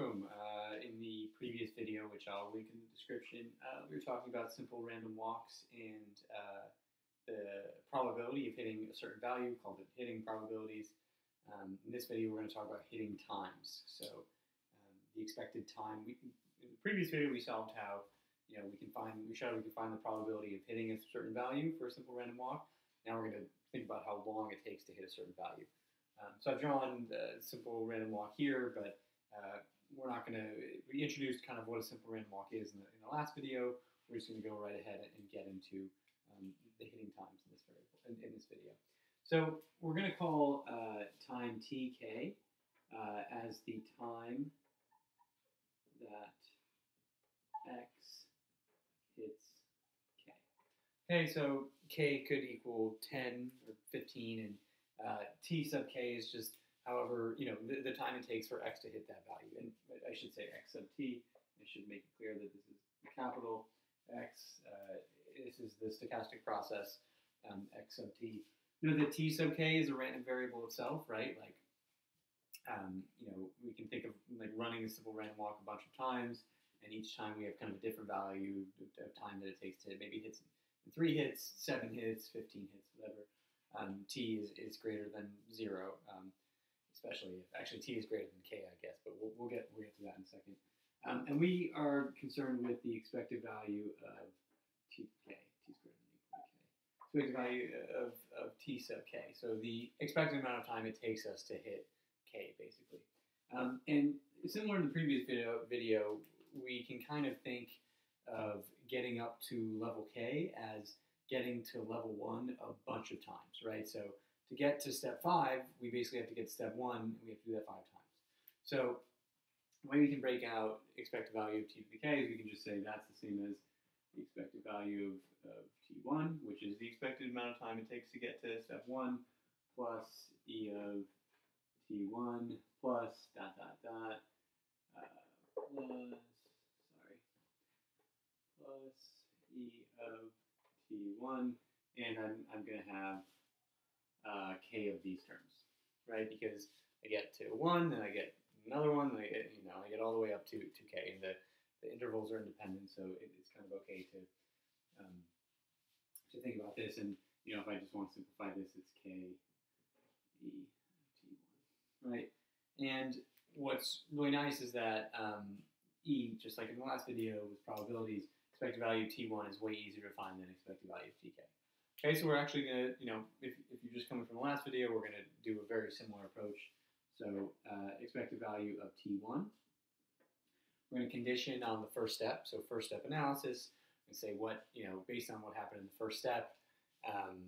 welcome. Uh, in the previous video, which I'll link in the description, uh, we were talking about simple random walks and uh, the probability of hitting a certain value, called it hitting probabilities. Um, in this video, we're going to talk about hitting times. So um, the expected time. We, in the previous video, we solved how you know we can find we showed we can find the probability of hitting a certain value for a simple random walk. Now we're going to think about how long it takes to hit a certain value. Um, so I've drawn the simple random walk here, but uh, we're not going to, we introduced kind of what a simple random walk is in the, in the last video. We're just going to go right ahead and get into um, the hitting times in this, variable, in, in this video. So we're going to call uh, time tk uh, as the time that x hits k. Okay, so k could equal 10 or 15, and uh, t sub k is just however, you know, the, the, time it takes for x to hit that value. And I should say x sub t. I should make it clear that this is the capital X. Uh, this is the stochastic process, um, x sub t. You know that t sub k is a random variable itself, right? Like, um, you know, we can think of like running a simple random walk a bunch of times, and each time we have kind of a different value of time that it takes to hit. Maybe hits in three hits, seven hits, 15 hits, whatever um, t is, is greater than zero, um, especially if actually t is greater than k, I guess, but we'll, we'll get we'll get to that in a second. Um, and we are concerned with the expected value of t k. T is greater than equal to k. Expected value of, of t sub k. So the expected amount of time it takes us to hit k, basically. Um, and similar to the previous video, video, we can kind of think of getting up to level k as getting to level one a bunch of times, right? So to get to step five, we basically have to get to step one, and we have to do that five times. So the way we can break out expected value of t to the k is we can just say that's the same as the expected value of, of t1, which is the expected amount of time it takes to get to step one, plus e of t1 plus dot dot dot uh, plus sorry plus e of t1, and I'm, I'm going to have uh, k of these terms, right? Because I get to 1, then I get another one, I get, you know, I get all the way up to, to k, and the, the intervals are independent, so it, it's kind of okay to um, to think about this, and, you know, if I just want to simplify this, it's k e t1, right? And what's really nice is that um, e, just like in the last video with probabilities, expected value of t1 is way easier to find than expected value of tk. Okay, so we're actually going to, you know, if you're just coming from the last video, we're going to do a very similar approach. So uh, expected value of t1. We're going to condition on the first step. So first step analysis and say what, you know, based on what happened in the first step, um,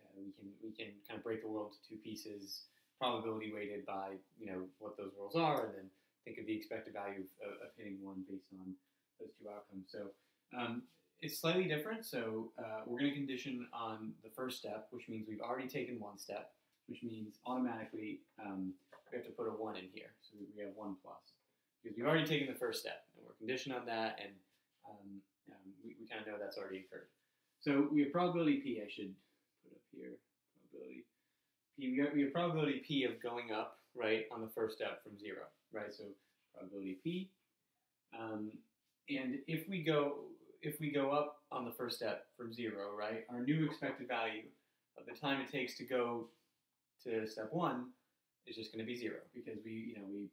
uh, we can we can kind of break the world into two pieces, probability weighted by, you know, what those worlds are, and then think of the expected value of, of hitting one based on those two outcomes. So um, it's slightly different. So uh, we're going to condition on the first step, which means we've already taken one step, which means automatically um, we have to put a 1 in here. So we have 1 plus. Because we've already taken the first step, and we're conditioned on that, and um, um, we, we kind of know that's already occurred. So we have probability P, I should put up here, probability P. We have, we have probability P of going up, right, on the first step from 0, right? So probability P. Um, and if we go if we go up on the first step from zero, right, our new expected value of the time it takes to go to step one is just going to be zero because we, you know, we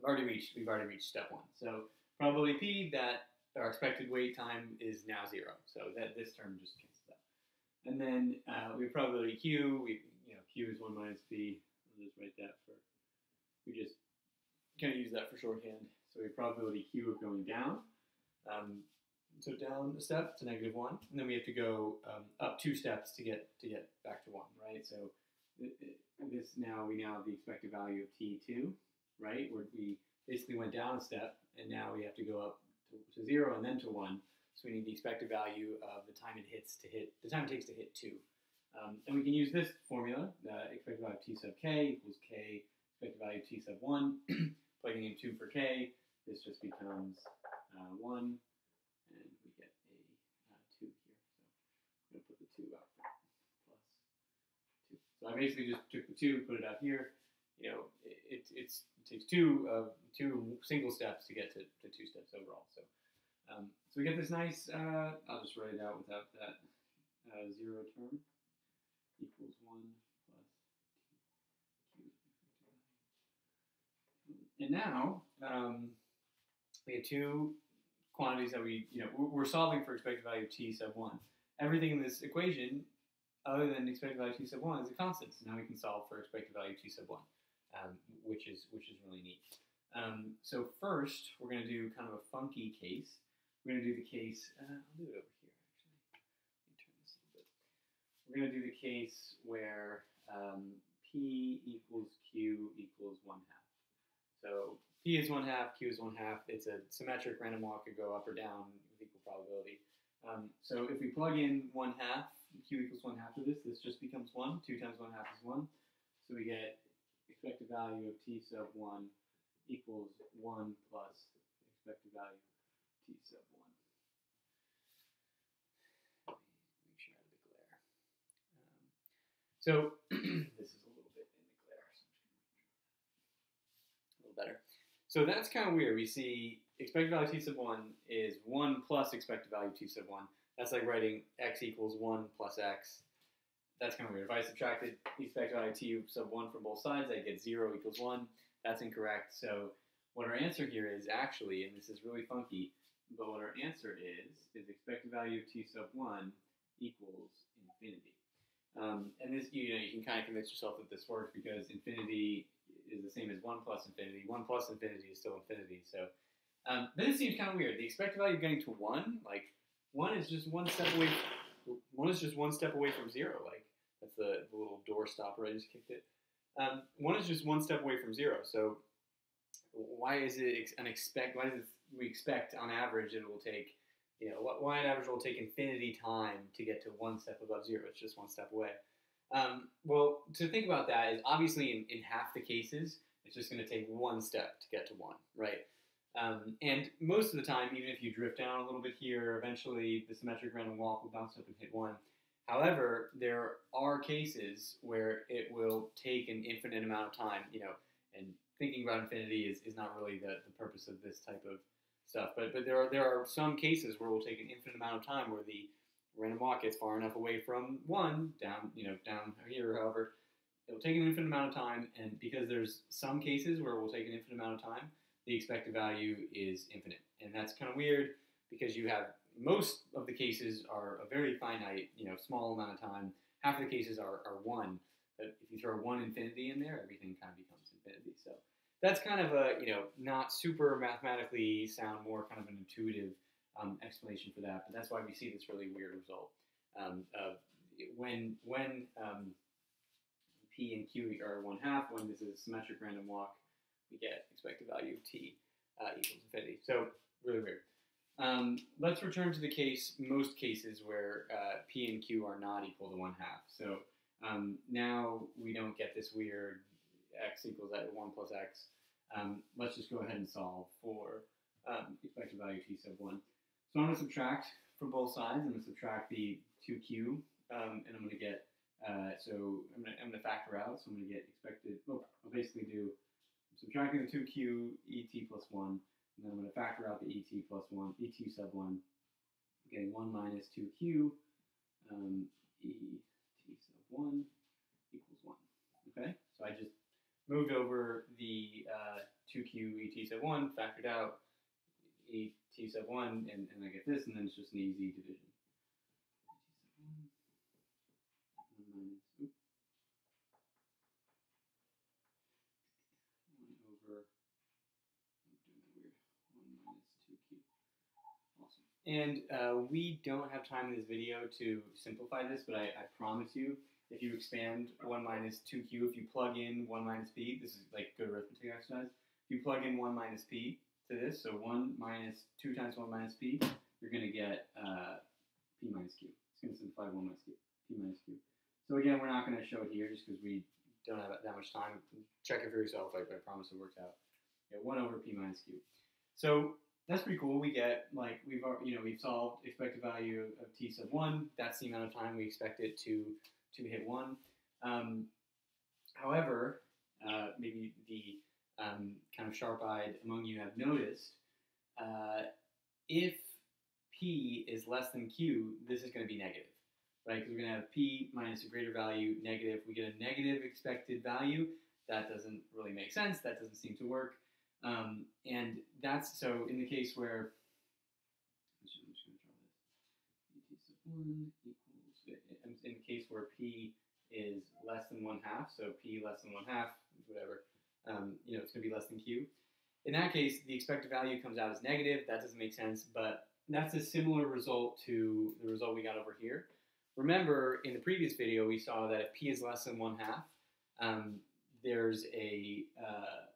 have already reached we've already reached step one. So probability p that our expected wait time is now zero. So that this term just cancels out. And then uh, we have probability q. We you know q is one minus p. I'll just write that for we just kind of use that for shorthand. So we have probability q of going down. Um, so down a step to negative one, and then we have to go um, up two steps to get to get back to one, right? So this now we now have the expected value of t2, right? Where we basically went down a step, and now we have to go up to, to zero and then to one. So we need the expected value of the time it hits to hit the time it takes to hit two. Um, and we can use this formula, the expected value of t sub k equals k expected value of t sub 1, plugging in 2 for k, this just becomes uh, 1, and we get a uh, 2 here. So I'm going to put the 2 out front, plus 2. So I basically just took the 2, put it out here. You know, it, it, takes two uh, two single steps to get to, to two steps overall. So um, so we get this nice. Uh, I'll just write it out without that uh, zero term equals one plus q. And now um, we have two quantities that we you know we're solving for expected value of t sub one. Everything in this equation other than expected value t sub one is a constant. So now we can solve for expected value t sub one, um, which is which is really neat. Um, so first, we're going to do kind of a funky case. We're going to do the case. Uh, I'll do it over here actually. Let me turn this a little bit. We're going to do the case where um, p equals q equals one half. So p is one half, q is one half. It's a symmetric random walk could go up or down with equal probability. Um, so if we plug in one half q equals 1 half of this, this just becomes 1. 2 times 1 half is 1. So we get expected value of t sub 1 equals 1 plus expected value of t sub 1. Make sure I have the glare. Um, so this is a little bit in the glare. A little better. So that's kind of weird. We see expected value t sub 1 is 1 plus expected value t sub 1. That's like writing x equals 1 plus x. That's kind of weird. If I subtracted the expected value of t sub 1 from both sides, I get 0 equals 1. That's incorrect. So what our answer here is actually, and this is really funky, but what our answer is, is expected value of t sub 1 equals infinity. Um, and this, you know, you can kind of convince yourself that this works because infinity is the same as 1 plus infinity. 1 plus infinity is still infinity. So um, this seems kind of weird. The expected value of getting to 1, like, one is just one step away. One is just one step away from zero. Like that's the, the little door stopper I just kicked it. Um, one is just one step away from zero. So why is it an expect? Why does we expect on average it will take? You know, why on average will take infinity time to get to one step above zero? It's just one step away. Um, well, to think about that is obviously in, in half the cases, it's just going to take one step to get to one, right? Um, and most of the time, even if you drift down a little bit here, eventually the symmetric random walk will bounce up and hit one. However, there are cases where it will take an infinite amount of time, you know, and thinking about infinity is, is not really the, the purpose of this type of stuff. But but there are there are some cases where it will take an infinite amount of time where the random walk gets far enough away from one, down, you know, down here, however, it will take an infinite amount of time, and because there's some cases where it will take an infinite amount of time, the expected value is infinite. And that's kind of weird because you have most of the cases are a very finite, you know, small amount of time. Half of the cases are, are one. But if you throw one infinity in there, everything kind of becomes infinity. So that's kind of a, you know, not super mathematically sound, more kind of an intuitive um, explanation for that. But that's why we see this really weird result. Um, when when um, p and q are one half, when this is a symmetric random walk, we get expected value of t uh, equals infinity. So really weird. Um, let's return to the case, most cases where uh, p and q are not equal to 1 half. So um, now we don't get this weird x equals 1 plus x. Um, let's just go ahead and solve for um, expected value t sub 1. So I'm going to subtract from both sides. I'm going to subtract the 2q, um, and I'm going to get, uh, so I'm going, to, I'm going to factor out. So I'm going to get expected, well, I'll basically do subtracting the 2q et plus 1, and then I'm going to factor out the et plus 1, et sub 1, I'm getting 1 minus 2q um, et sub 1 equals 1. Okay, so I just moved over the uh, 2q et sub 1, factored out et sub 1, and, and I get this, and then it's just an easy division. And uh, we don't have time in this video to simplify this, but I, I, promise you, if you expand 1 minus 2q, if you plug in 1 minus p, this is like good arithmetic exercise, if you plug in 1 minus p to this, so 1 minus 2 times 1 minus p, you're going to get uh, p minus q. It's going to simplify 1 minus q, p minus q. So again, we're not going to show it here just because we don't have that much time. Check it for yourself, I, I promise it works out. Yeah, 1 over p minus q. So that's pretty cool. We get like we've you know we've solved expected value of t sub one. That's the amount of time we expect it to to hit one. Um, however, uh, maybe the um, kind of sharp-eyed among you have noticed, uh, if p is less than q, this is going to be negative, right? Because we're going to have p minus a greater value, negative. We get a negative expected value. That doesn't really make sense. That doesn't seem to work. Um, and that's so in the case where in the case where p is less than one half, so p less than one half, whatever. Um, you know, it's going to be less than q. In that case, the expected value comes out as negative. That doesn't make sense, but that's a similar result to the result we got over here. Remember, in the previous video, we saw that if p is less than one half, um, there's a uh,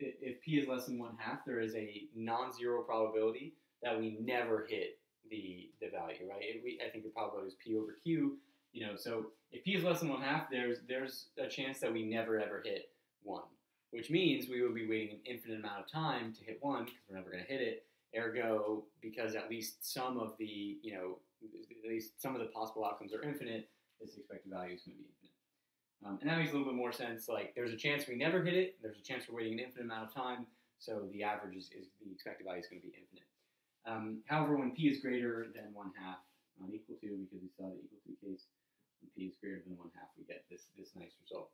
if p is less than one half, there is a non-zero probability that we never hit the the value, right? We, I think the probability is p over q. You know, so if p is less than one half, there's there's a chance that we never ever hit one, which means we would be waiting an infinite amount of time to hit one because we're never going to hit it. Ergo, because at least some of the you know at least some of the possible outcomes are infinite, this expected value is going to be infinite. Um, and that makes a little bit more sense. Like there's a chance we never hit it. There's a chance we're waiting an infinite amount of time. So the average is, is the expected value is going to be infinite. Um, however, when p is greater than one half, not equal to, because we saw the equal to case, when p is greater than one half, we get this this nice result.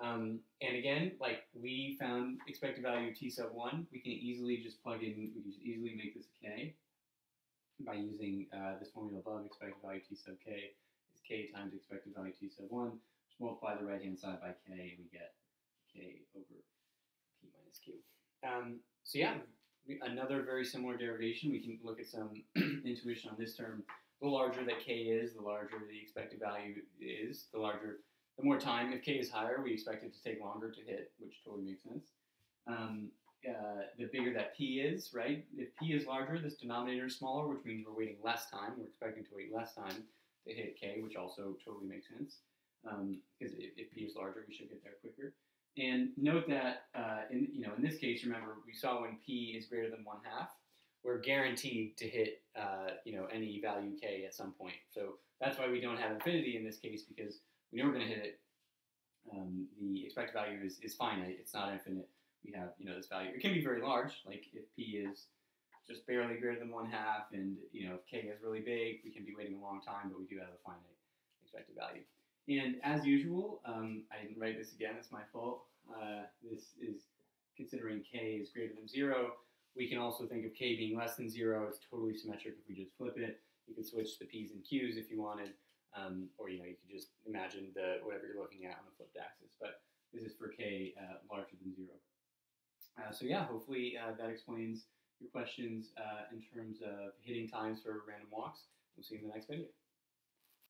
Um, and again, like we found expected value t sub one, we can easily just plug in. We can just easily make this a k by using uh, this formula above. Expected value t sub k is k times expected value t sub one multiply the right hand side by k, and we get k over p minus q. Um, so yeah, another very similar derivation. We can look at some intuition on this term. The larger that k is, the larger the expected value is, the larger, the more time. If k is higher, we expect it to take longer to hit, which totally makes sense. Um, uh, the bigger that p is, right? If p is larger, this denominator is smaller, which means we're waiting less time. We're expecting to wait less time to hit k, which also totally makes sense because um, if, if, p is larger, we should get there quicker. And note that uh, in you know in this case, remember we saw when p is greater than one half, we're guaranteed to hit uh, you know any value k at some point. So that's why we don't have infinity in this case because we know we're going to hit it. Um, the expected value is, is finite; it's not infinite. We have you know this value. It can be very large, like if p is just barely greater than one half, and you know if k is really big, we can be waiting a long time, but we do have a finite expected value. And as usual, um, I didn't write this again, it's my fault. Uh, this is considering k is greater than 0. We can also think of k being less than 0. It's totally symmetric if we just flip it. You could switch the p's and q's if you wanted, um, or you know you could just imagine the whatever you're looking at on a flipped axis. But this is for k uh, larger than 0. Uh, so yeah, hopefully uh, that explains your questions uh, in terms of hitting times for random walks. We'll see you in the next video.